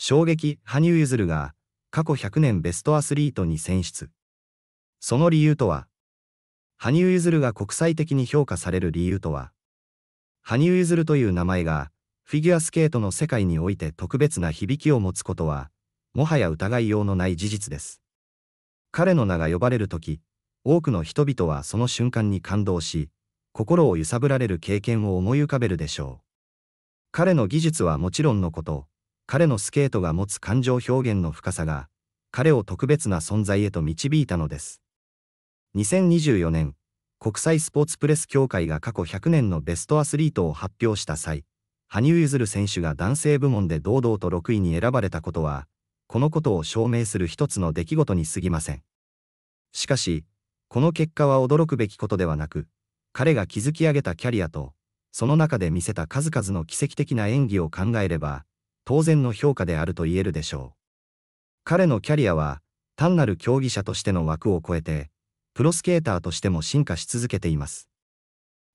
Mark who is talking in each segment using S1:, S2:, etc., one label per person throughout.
S1: 衝撃、羽生結弦が過去100年ベストアスリートに選出。その理由とは羽生結弦が国際的に評価される理由とは羽生結弦という名前がフィギュアスケートの世界において特別な響きを持つことはもはや疑いようのない事実です。彼の名が呼ばれるとき、多くの人々はその瞬間に感動し、心を揺さぶられる経験を思い浮かべるでしょう。彼の技術はもちろんのこと、彼のスケートが持つ感情表現の深さが、彼を特別な存在へと導いたのです。2024年、国際スポーツプレス協会が過去100年のベストアスリートを発表した際、羽生結弦選手が男性部門で堂々と6位に選ばれたことは、このことを証明する一つの出来事に過ぎません。しかし、この結果は驚くべきことではなく、彼が築き上げたキャリアと、その中で見せた数々の奇跡的な演技を考えれば、当然の評価であると言えるでしょう。彼のキャリアは、単なる競技者としての枠を超えて、プロスケーターとしても進化し続けています。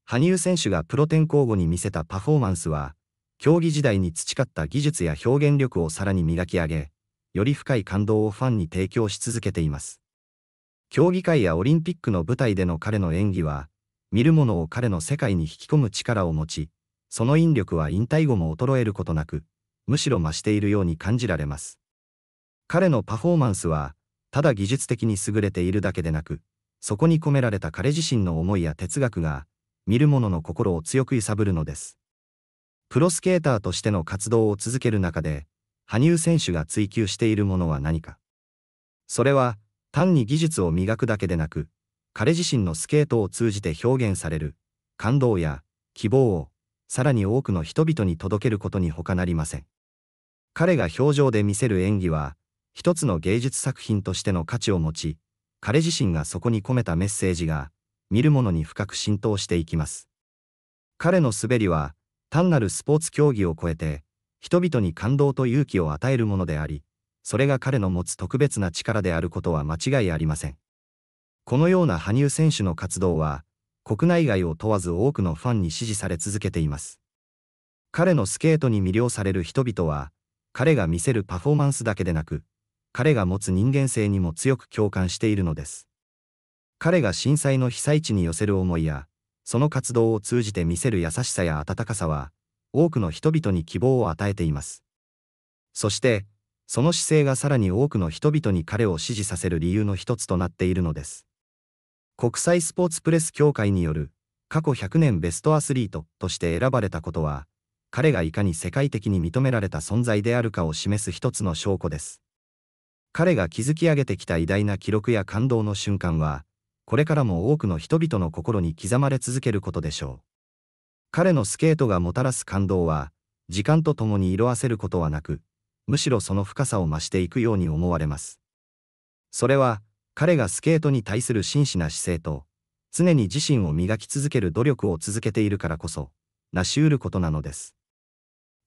S1: 羽生選手がプロ転向後に見せたパフォーマンスは、競技時代に培った技術や表現力をさらに磨き上げ、より深い感動をファンに提供し続けています。競技会やオリンピックの舞台での彼の演技は、見る者を彼の世界に引き込む力を持ち、その引力は引退後も衰えることなく、むしろ増しているように感じられます。彼のパフォーマンスは、ただ技術的に優れているだけでなく、そこに込められた彼自身の思いや哲学が、見る者の心を強く揺さぶるのです。プロスケーターとしての活動を続ける中で、羽生選手が追求しているものは何か。それは、単に技術を磨くだけでなく、彼自身のスケートを通じて表現される、感動や希望を、さらに多くの人々に届けることに他なりません。彼が表情で見せる演技は、一つの芸術作品としての価値を持ち、彼自身がそこに込めたメッセージが、見る者に深く浸透していきます。彼の滑りは、単なるスポーツ競技を超えて、人々に感動と勇気を与えるものであり、それが彼の持つ特別な力であることは間違いありません。このような羽生選手の活動は、国内外を問わず多くのファンに支持され続けています。彼のスケートに魅了される人々は、彼が見せるパフォーマンスだけでなく、彼が持つ人間性にも強く共感しているのです。彼が震災の被災地に寄せる思いや、その活動を通じて見せる優しさや温かさは、多くの人々に希望を与えています。そして、その姿勢がさらに多くの人々に彼を支持させる理由の一つとなっているのです。国際スポーツプレス協会による過去100年ベストアスリートとして選ばれたことは、彼がいかに世界的に認められた存在であるかを示す一つの証拠です。彼が築き上げてきた偉大な記録や感動の瞬間は、これからも多くの人々の心に刻まれ続けることでしょう。彼のスケートがもたらす感動は、時間とともに色あせることはなく、むしろその深さを増していくように思われます。それは、彼がスケートに対する真摯な姿勢と、常に自身を磨き続ける努力を続けているからこそ、成し得ることなのです。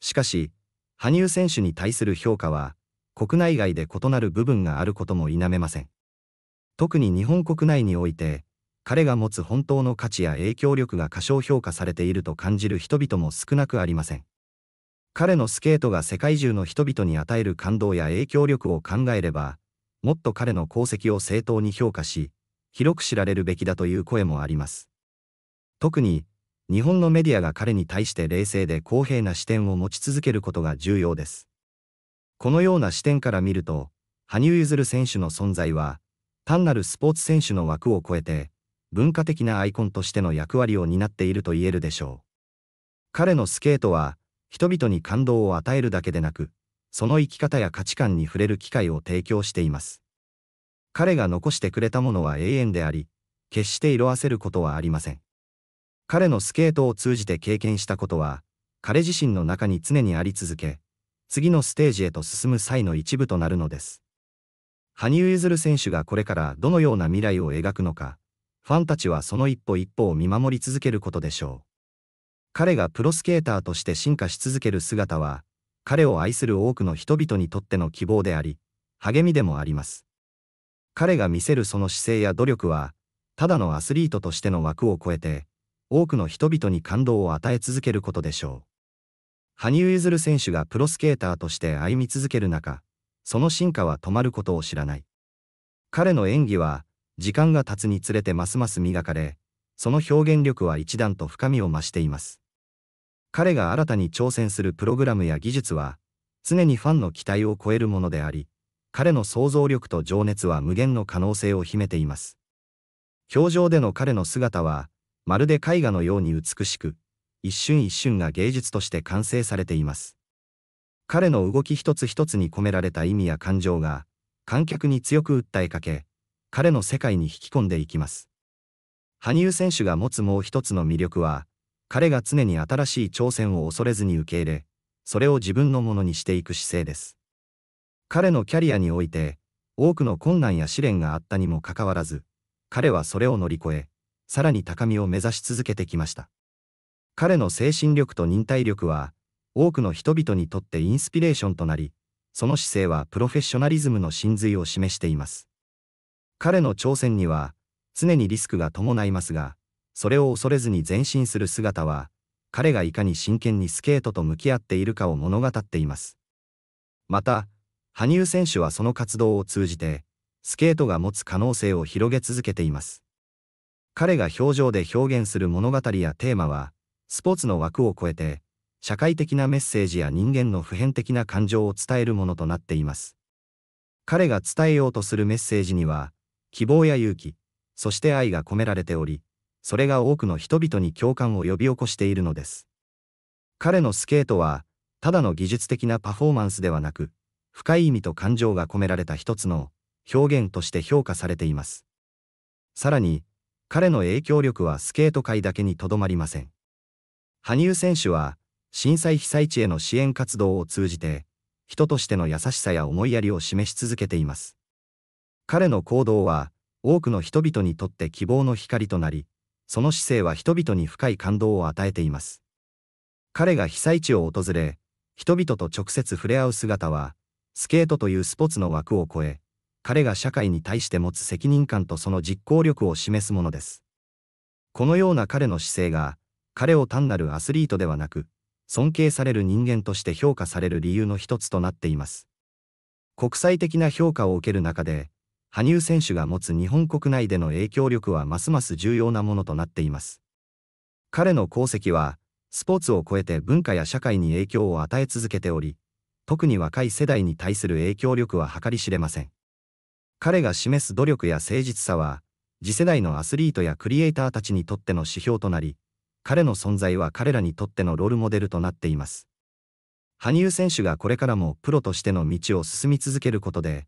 S1: しかし、羽生選手に対する評価は、国内外で異なる部分があることも否めません。特に日本国内において、彼が持つ本当の価値や影響力が過小評価されていると感じる人々も少なくありません。彼のスケートが世界中の人々に与える感動や影響力を考えれば、もっと彼の功績を正当に評価し、広く知られるべきだという声もあります。特に、日本のメディアが彼に対して冷静で公平な視点を持ち続けることが重要です。このような視点から見ると、羽生結弦選手の存在は、単なるスポーツ選手の枠を超えて、文化的なアイコンとしての役割を担っていると言えるでしょう。彼のスケートは、人々に感動を与えるだけでなく、その生き方や価値観に触れる機会を提供しています。彼が残してくれたものは永遠であり、決して色あせることはありません。彼のスケートを通じて経験したことは、彼自身の中に常にあり続け、次のステージへと進む際の一部となるのです。羽生結弦選手がこれからどのような未来を描くのか、ファンたちはその一歩一歩を見守り続けることでしょう。彼がプロスケーターとして進化し続ける姿は、彼を愛する多くの人々にとっての希望であり、励みでもあります。彼が見せるその姿勢や努力は、ただのアスリートとしての枠を超えて、多くの人々に感動を与え続けることでしょう。羽生結弦選手がプロスケーターとして歩み続ける中、その進化は止まることを知らない。彼の演技は、時間が経つにつれてますます磨かれ、その表現力は一段と深みを増しています。彼が新たに挑戦するプログラムや技術は、常にファンの期待を超えるものであり、彼の想像力と情熱は無限の可能性を秘めています。表情での彼の姿は、まるで絵画のように美しく、一瞬一瞬が芸術として完成されています。彼の動き一つ一つに込められた意味や感情が、観客に強く訴えかけ、彼の世界に引き込んでいきます。羽生選手が持つもう一つの魅力は、彼が常に新しい挑戦を恐れずに受け入れ、それを自分のものにしていく姿勢です。彼のキャリアにおいて、多くの困難や試練があったにもかかわらず、彼はそれを乗り越え、さらに高みを目指し続けてきました。彼の精神力と忍耐力は、多くの人々にとってインスピレーションとなり、その姿勢はプロフェッショナリズムの真髄を示しています。彼の挑戦には、常にリスクが伴いますが、それを恐れずに前進する姿は、彼がいかに真剣にスケートと向き合っているかを物語っています。また、羽生選手はその活動を通じて、スケートが持つ可能性を広げ続けています。彼が表情で表現する物語やテーマは、スポーツの枠を超えて、社会的なメッセージや人間の普遍的な感情を伝えるものとなっています。彼が伝えようとするメッセージには、希望や勇気、そして愛が込められており、それが多くの人々に共感を呼び起こしているのです。彼のスケートは、ただの技術的なパフォーマンスではなく、深い意味と感情が込められた一つの表現として評価されています。さらに、彼の影響力はスケート界だけにとどまりません。羽生選手は、震災被災地への支援活動を通じて、人としての優しさや思いやりを示し続けています。彼の行動は、多くの人々にとって希望の光となり、その姿勢は人々に深い感動を与えています。彼が被災地を訪れ、人々と直接触れ合う姿は、スケートというスポーツの枠を超え、彼が社会に対して持つ責任感とその実行力を示すものです。このような彼の姿勢が、彼を単なるアスリートではなく、尊敬される人間として評価される理由の一つとなっています。国際的な評価を受ける中で、羽生選手が持つ日本国内での影響力はますます重要なものとなっています。彼の功績は、スポーツを超えて文化や社会に影響を与え続けており、特に若い世代に対する影響力は計り知れません。彼が示す努力や誠実さは、次世代のアスリートやクリエイターたちにとっての指標となり、彼の存在は彼らにとってのロールモデルとなっています。羽生選手がこれからもプロとしての道を進み続けることで、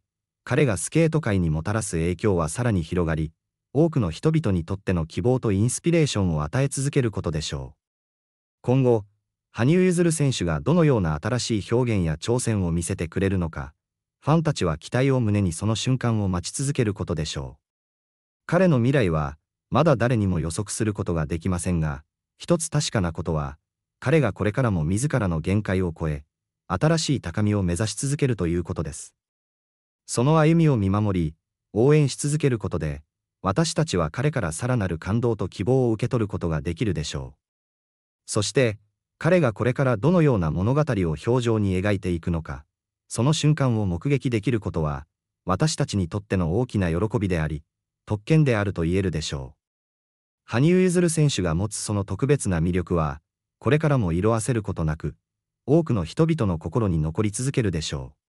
S1: 彼がスケート界にもたらす影響はさらに広がり、多くの人々にとっての希望とインスピレーションを与え続けることでしょう。今後、羽生結弦選手がどのような新しい表現や挑戦を見せてくれるのか、ファンたちは期待を胸にその瞬間を待ち続けることでしょう。彼の未来は、まだ誰にも予測することができませんが、一つ確かなことは、彼がこれからも自らの限界を超え、新しい高みを目指し続けるということです。その歩みを見守り、応援し続けることで、私たちは彼からさらなる感動と希望を受け取ることができるでしょう。そして、彼がこれからどのような物語を表情に描いていくのか、その瞬間を目撃できることは、私たちにとっての大きな喜びであり、特権であると言えるでしょう。羽生結弦選手が持つその特別な魅力は、これからも色あせることなく、多くの人々の心に残り続けるでしょう。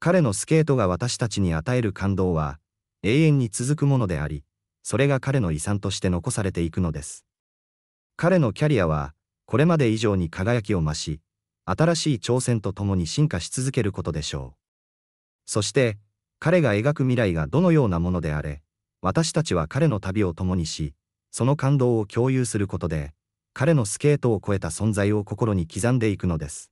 S1: 彼のスケートが私たちに与える感動は、永遠に続くものであり、それが彼の遺産として残されていくのです。彼のキャリアは、これまで以上に輝きを増し、新しい挑戦とともに進化し続けることでしょう。そして、彼が描く未来がどのようなものであれ、私たちは彼の旅を共にし、その感動を共有することで、彼のスケートを超えた存在を心に刻んでいくのです。